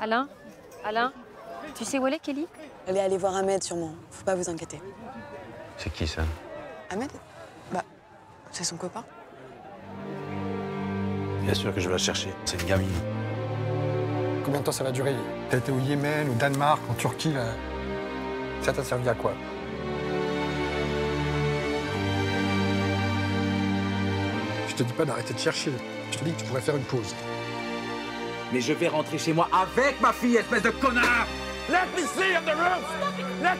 Alain Alain Tu sais où elle est, Kelly? Elle est allée voir Ahmed sûrement. Faut pas vous inquiéter. C'est qui ça? Ahmed? Bah, c'est son copain. Bien sûr que je vais la chercher. C'est une gamine. Combien de temps ça va durer? T'as été au Yémen, au Danemark, en Turquie, là. Ça t'a servi à quoi? Je te dis pas d'arrêter de chercher. Je te dis que tu pourrais faire une pause. Mais je vais rentrer chez moi avec ma fille, espèce de connard. Let me see the room Let